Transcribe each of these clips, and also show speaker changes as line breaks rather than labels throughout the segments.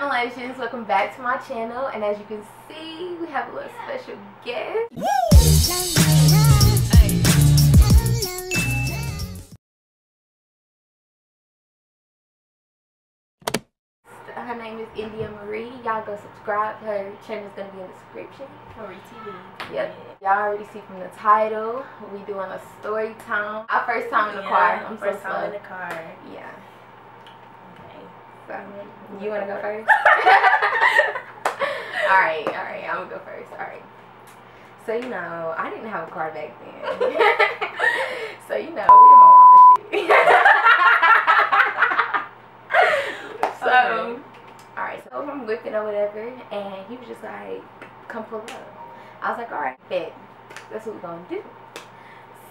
Malayzians, welcome back to my channel and as you can see we have a little special guest. Her name is Indya Maree. Y'all go subscribe. Her channel's gonna be in the description.
Marie TV.
Yep. Y'all already see from the title. We doing a story time. Our first time in the
Yeah,
car. I'm
first
so
time in the car.
Yeah. So you wanna go first? alright, alright, I'm gonna go first. Alright. So you know, I didn't have a car back then. so you know, we my shit. so
Okay.
alright, so I'm whipping or whatever and he was just like, come pull up. I was like, alright, bet. That's what we're gonna do.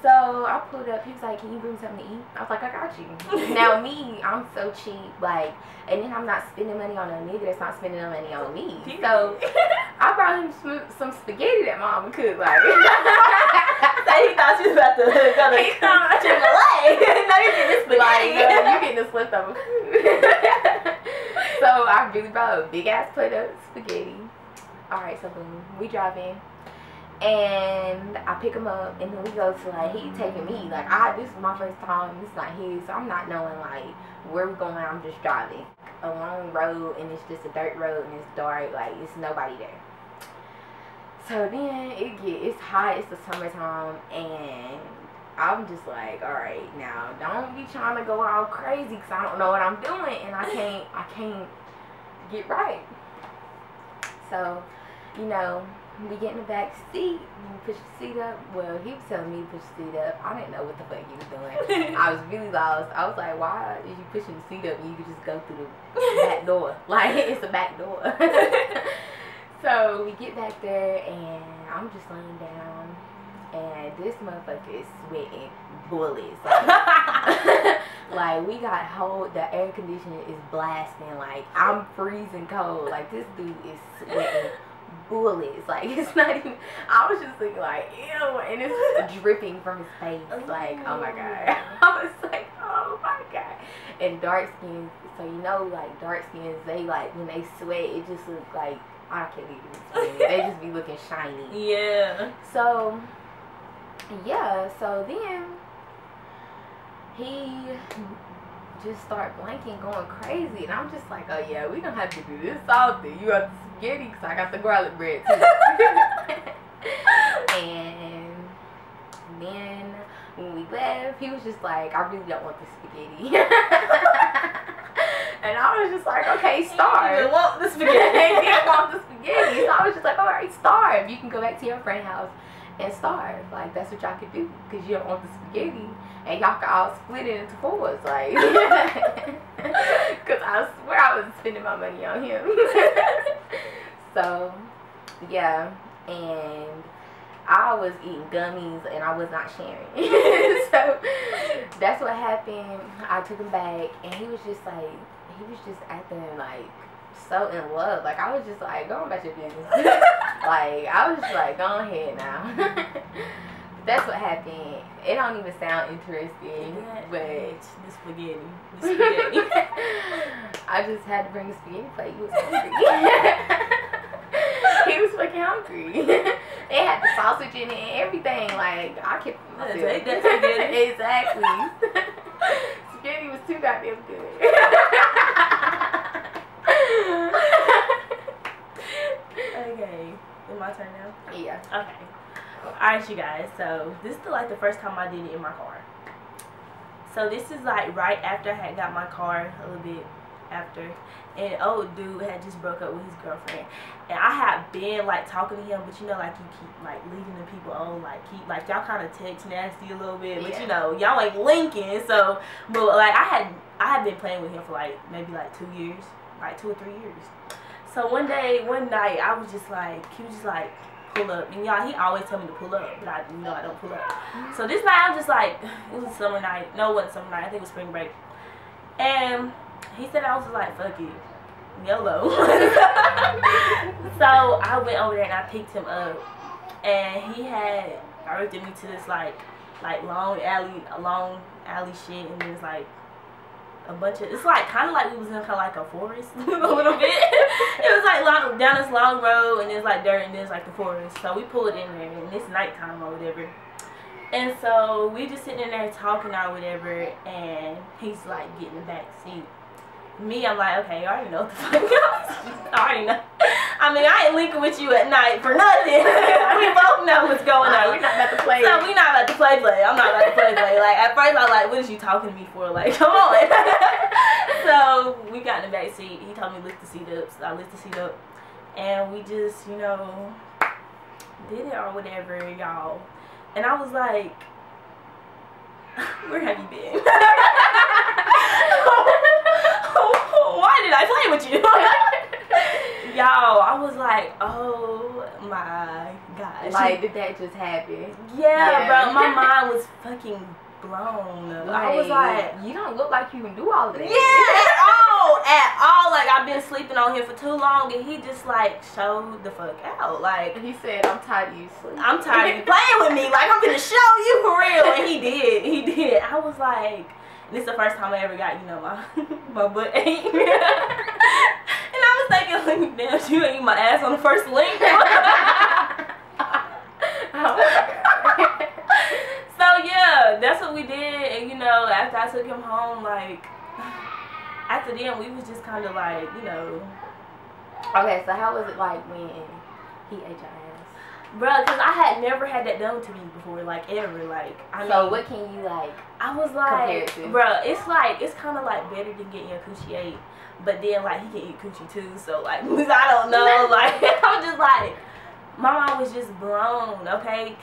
So I pulled up. He was like, "Can you bring me something to eat?" I was like, "I got you." now me, I'm so cheap, like, and then I'm not spending money on a nigga that's not spending money on me. So I brought him some, some spaghetti that mom cooked. cook, like.
so he thought she was about to go to Chick-fil-A. no, you get this
like,
spaghetti.
no, you getting this leftover so I really brought a big ass plate of spaghetti. All right, so boom, we drive in. And I pick him up, and then we go to like he taking me. Like I, this is my first time. Is not his, so I'm not knowing like where we're going. I'm just driving a long road, and it's just a dirt road, and it's dark. Like it's nobody there. So then it get it's hot. It's the summertime, and I'm just like, all right, now don't be trying to go all crazy because I don't know what I'm doing, and I can't I can't get right. So, you know, we get in the back seat, push the seat up. Well, he was telling me to push the seat up. I didn't know what the fuck he was doing. I was really lost. I was like, why is you pushing the seat up and you could just go through the back door? Like, it's a back door. so we get back there and I'm just laying down and this motherfucker is sweating bullets. Like, like, we got hold the air conditioner is blasting. Like I'm freezing cold. Like this dude is sweating bullets. Like it's not even, I was just thinking like, ew, and it's dripping from his face. Like, oh my god. I was like, oh my god. And dark skins, so you know, like dark skins, they like when they sweat, it just looks like I can't even explain it. They just be looking shiny.
yeah.
So yeah, so then he just start blanking, going crazy, and I'm just like, oh yeah, we gonna have to do this salty. You got the spaghetti, cause I got the garlic bread too. and then when we left, he was just like, I really don't want the spaghetti. and I was just like, okay, starve.
You want the
he
spaghetti.
didn't want the spaghetti. So I was just like, all right, starve. You can go back to your friend's house and starve. Like, that's what y'all could do because you don't want the spaghetti. And y'all can all split it into fours. Like, because I swear I was spending my money on him. so, yeah. And I was eating gummies and I was not sharing. so, that's what happened. I took him back and he was just like, he was just acting like so in love. Like I was just like, go on about your business. like I was just like, go ahead now. but that's what happened. It don't even sound interesting,
That
but
bitch, the spaghetti. The spaghetti.
I just had to bring a spaghetti plate. He was hungry. he was fucking hungry. it had the sausage in it and everything. Like I kept myself.
take that spaghetti.
exactly. spaghetti was too goddamn good.
Okay. Is my turn now?
yeah.
Okay. Alright, you guys. So this is like the first time I did it in my car. So this is like right after I had got my car, a little bit after, and old dude had just broke up with his girlfriend, and I had been like talking to him, but you know like you keep like leaving the people on, like keep like y'all kind of text nasty a little bit, but
Yeah.
you know y'all ain't linking, so but like I had I had been playing with him for like maybe like two years, like two or three years. So one day, one night, I was just like, he was just like, pull up. And y'all, he always tell me to pull up, but I, you know, I don't pull up. Mm-hmm. So this night, I was just like, it was a summer night. No, it wasn't summer night. I think it was spring break. And he said, I was just like, fuck it. YOLO. so I went over there and I picked him up. And he had directed me to this, like, like long alley, long alley shit. And there's like, a bunch of it's like kind of like we was in kind of like a forest a little bit it was like long, down this long road and there's like dirt and there's like the forest. So we pulled in there and it's nighttime or whatever. And so we just sitting in there talking or whatever and he's like getting the back seat. Me, I'm like, okay, I already know what the fuck I already know. I mean, I ain't linking with you at night for nothing. we both know what's going uh, on.
We're not about to play.
So we not about to play play. I'm not about to play play. Like at first I was like, what is you talking to me for? Like, come on. so we got in the back seat. He told me lift the seat up. So I lift the seat up. And we just, you know, did it or whatever, y'all. And I was like, where have you been? Why did I play with you? Y'all, I was like, oh my gosh.
Like, did that just happen?
Yeah,
Yeah.
bro. My mind was fucking blown. I was like,
you don't look like you can do all of that.
yeah, at all, at all. Like I've been sleeping on him for too long, and he just like showed the fuck out. Like
He said, I'm tired of you sleeping.
I'm tired of you playing with me. Like I'm gonna show you for real. And he did. He did. I was like, this is the first time I ever got, you know, my my butt ate. and I was thinking, like, damn, you ate my ass on the first link.
Oh my God.
so yeah, that's what we did. And you know, after I took him home, like after then, we was just kind of like, you know,
okay, so how was it like when he ate your ass?
bruh, because I had never had that done to me before, like ever. Like I mean,
So what can you like?
I was like,
it
bruh, it's like it's kind of like better than getting your coochie ate, but then like he can eat coochie too. So like I don't know. Like I'm just like, my mom was just blown. Okay,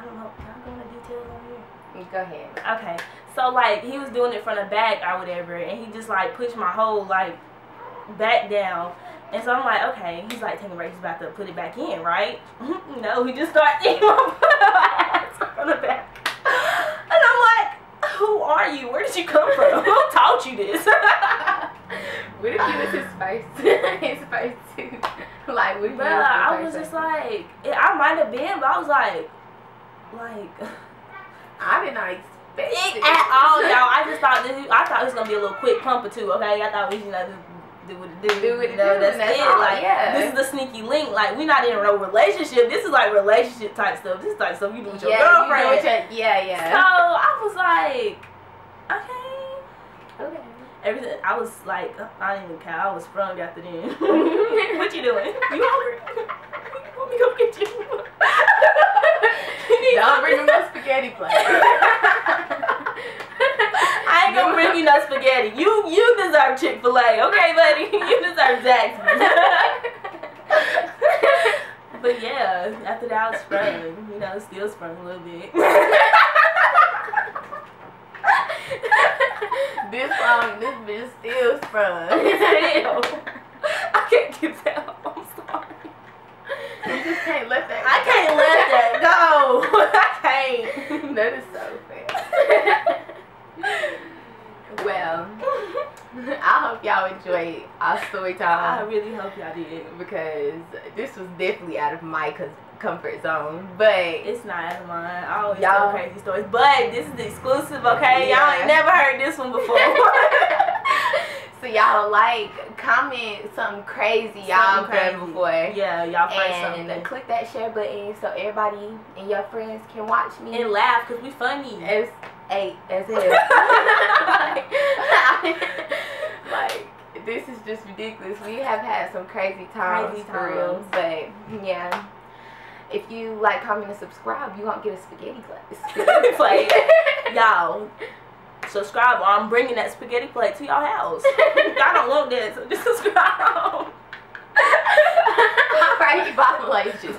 I don't know. Can I go into details on here?
Go ahead.
Okay, so like he was doing it from the back or whatever, and he just like pushed my whole like back down. And so I'm like, okay, he's like taking a break, he's about to put it back in, right? no, he just started eating my ass from the back. And I'm like, who are you? Where did you come from? Who taught you this?
What if you was his first, his first two? Like, if
Bruh, I was just like, I might have been, but I was like, like.
I did not expect it.
at all, y'all. I just thought this, I thought it was gonna be a little quick pump or two. Okay, I thought we you know do what it do.
Do what it
you know,
do,
That's,
that's
it.
all,
like
yeah.
this is the sneaky link. Like we're not in a real relationship. This is like relationship type stuff. This type stuff you do with your
yeah, you
girlfriend.
it your- yeah,
So
yeah.
I was like, okay.
okay.
Everything. I was like, uh, I didn't even care. I was sprung after then. what you doing? You hungry? Let me go get you.
Don't bring him no spaghetti plate.
I ain't gonna bring you no spaghetti. You you deserve Chick Fil A, okay, buddy? You deserve Zaxby's. but yeah, after that I was sprung. You know, still sprung a little bit.
this um, this bitch still sprung.
Still. I can't get that. I'm sorry.
You just can't let that.
I can't let that go. I can't.
that is so fair. well, I our story
I really hope y'all did.
because this was definitely out of my comfort zone. But
It's not out of mine. I always tell crazy stories, but this is exclusive, okay? Y'all ain't never heard this one before.
so y'all like, comment something crazy y'all done
crazy.
before.
Yeah, y'all find
And
something.
click that share button so everybody and your friends can watch me.
And laugh because we funny.
as a as hell. just ridiculous. We have had some crazy times,
crazy times.
But yeah. If you like, comment, and subscribe, you won't get a spaghetti plate,
y'all. Subscribe, or I'm bringing that spaghetti plate to y'all house. y'all don't want that, so just subscribe. All right, bye, ladies.